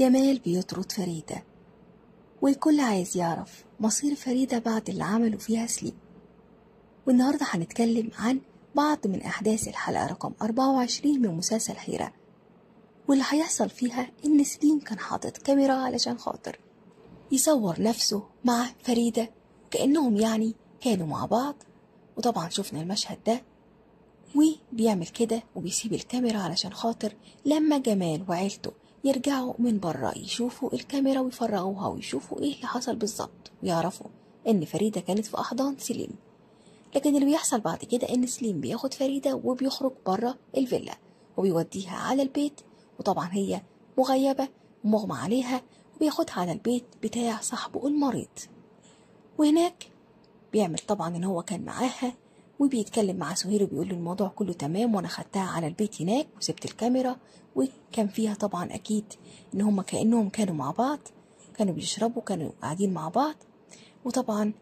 جمال بيطرد فريدة. والكل عايز يعرف مصير فريدة بعد اللي عملوا فيها سليم والنهاردة هنتكلم عن بعض من أحداث الحلقة رقم 24 من مسلسل حيرة. واللي هيحصل فيها إن سليم كان حاطط كاميرا علشان خاطر يصور نفسه مع فريدة كأنهم يعني كانوا مع بعض. وطبعا شفنا المشهد ده. وبيعمل كده وبيسيب الكاميرا علشان خاطر لما جمال وعيلته يرجعوا من بره يشوفوا الكاميرا ويفرغوها ويشوفوا إيه اللي حصل بالظبط ويعرفوا إن فريدة كانت في أحضان سليم. لكن اللي بيحصل بعد كده إن سليم بياخد فريدة وبيخرج بره الفيلا وبيوديها على البيت وطبعا هي مغيبة ومغمى عليها وبياخدها على البيت بتاع صاحبه المريض. وهناك بيعمل طبعا إن هو كان معاها وبيتكلم مع سهير وبيقول له الموضوع كله تمام وأنا خدتها على البيت هناك وسبت الكاميرا وكان فيها طبعا أكيد إن هما كأنهم كانوا مع بعض كانوا بيشربوا كانوا قاعدين مع بعض. وطبعا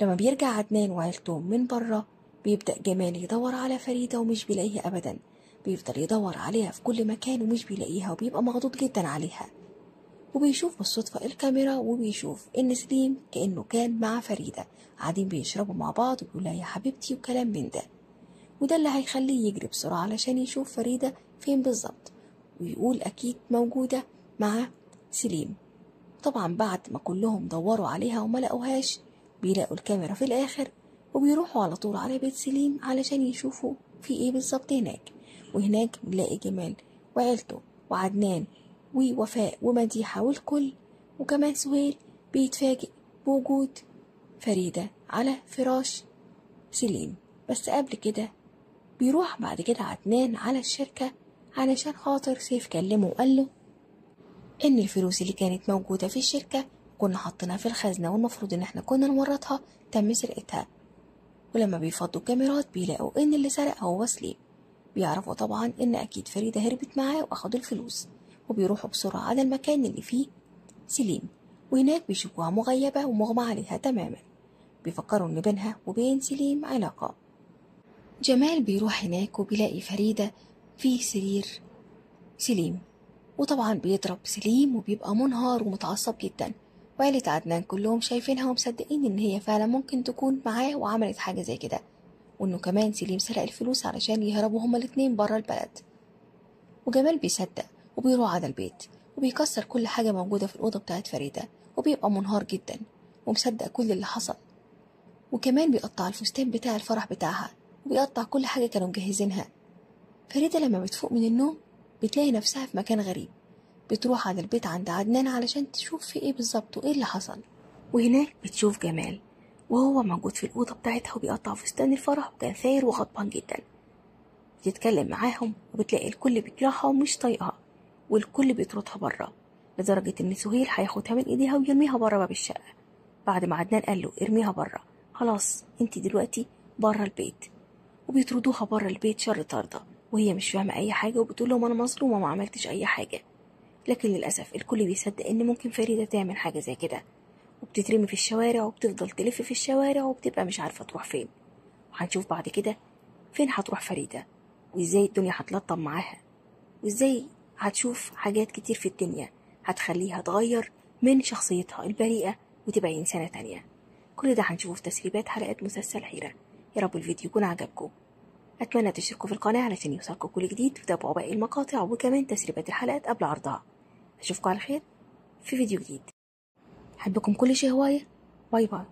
لما بيرجع عدنان وعيلته من بره بيبدأ جمال يدور على فريدة ومش بيلاقيها أبدا. بيفضل يدور عليها في كل مكان ومش بيلاقيها وبيبقى مغضوض جدا عليها. وبيشوف بالصدفة الكاميرا وبيشوف إن سليم كأنه كان مع فريدة. قاعدين بيشربوا مع بعض وبيقول لها يا حبيبتي وكلام من ده. وده اللي هيخليه يجري بسرعة علشان يشوف فريدة فين بالظبط. ويقول أكيد موجودة مع سليم. طبعا بعد ما كلهم دوروا عليها وما لقوهاش بيلاقوا الكاميرا في الآخر وبيروحوا على طول على بيت سليم علشان يشوفوا في إيه بالظبط هناك. وهناك بنلاقي جمال وعيلته وعدنان ووفاء ومديحة والكل وكمان سهيل بيتفاجئ بوجود فريدة على فراش سليم. بس قبل كده بيروح بعد كده عدنان على الشركة علشان خاطر سيف كلمه وقال له إن الفلوس اللي كانت موجودة في الشركة كنا حاطينها في الخزنة والمفروض إن إحنا كنا نورطها تم سرقتها. ولما بيفضوا الكاميرات بيلاقوا إن اللي سرق هو سليم. بيعرفوا طبعا إن أكيد فريدة هربت معاه وأخدوا الفلوس. وبيروحوا بسرعة على المكان اللي فيه سليم. وهناك بيشوفوها مغيبة ومغمى عليها تماما. بيفكروا إن بينها وبين سليم علاقة. جمال بيروح هناك وبيلاقي فريدة في سرير سليم. وطبعا بيضرب سليم وبيبقى منهار ومتعصب جدا. وعيلة عدنان كلهم شايفينها ومصدقين إن هي فعلا ممكن تكون معاه وعملت حاجة زي كده. وإنه كمان سليم سرق الفلوس علشان يهربوا هما الاتنين برا البلد. وجمال بيصدق وبيروح على البيت وبيكسر كل حاجة موجودة في الأوضة بتاعت فريدة وبيبقى منهار جدا ومصدق كل اللي حصل. وكمان بيقطع الفستان بتاع الفرح بتاعها وبيقطع كل حاجة كانوا مجهزينها. فريدة لما بتفوق من النوم بتلاقي نفسها في مكان غريب. بتروح على البيت عند عدنان علشان تشوف في إيه بالظبط وإيه اللي حصل. وهناك بتشوف جمال. وهو موجود في الأوضة بتاعتها وبيقطع فستان الفرح وكان ثاير وغضبان جدا. بتتكلم معاهم وبتلاقي الكل بيكرهها ومش طايقها. والكل بيطردها بره لدرجة إن سهيل هياخدها من إيديها ويرميها بره باب الشقة. بعد ما عدنان قال له ارميها بره خلاص انت دلوقتي بره البيت. وبيطردوها بره البيت شر طاردة وهي مش فاهمة أي حاجة وبتقول لهم أنا مظلومة ما عملتش أي حاجة. لكن للأسف الكل بيصدق إن ممكن فريدة تعمل حاجة زي كده. وبتترمي في الشوارع وبتفضل تلف في الشوارع وبتبقى مش عارفة تروح فين. وهنشوف بعد كده فين هتروح فريدة وإزاي الدنيا هتلطم معاها وإزاي هتشوف حاجات كتير في الدنيا هتخليها تغير من شخصيتها البريئة وتبقى إنسانة تانية. كل ده هنشوفه في تسريبات حلقات مسلسل حيرة. يا رب الفيديو يكون عجبكم. أتمنى تشتركوا في القناة علشان يوصلكم كل جديد. وتابعوا باقي المقاطع وكمان تسريبات الحلقات قبل عرضها. أشوفكم على خير في فيديو جديد. أحبكم كل شيء هواية. باي باي.